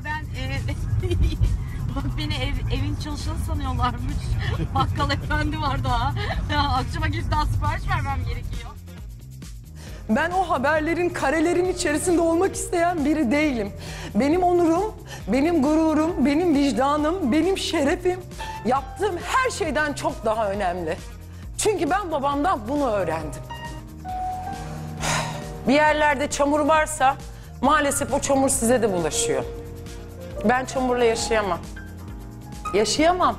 e, bak beni ev, evin çalışanı sanıyorlarmış. Bakkal efendi var daha. Ya, akşama gelip daha sipariş vermem gerekiyor. Ben o haberlerin karelerin içerisinde olmak isteyen biri değilim. Benim onurum, benim gururum, benim vicdanım, benim şerefim yaptığım her şeyden çok daha önemli. Çünkü ben babamdan bunu öğrendim. Bir yerlerde çamur varsa maalesef o çamur size de bulaşıyor. Ben çamurla yaşayamam. Yaşayamam.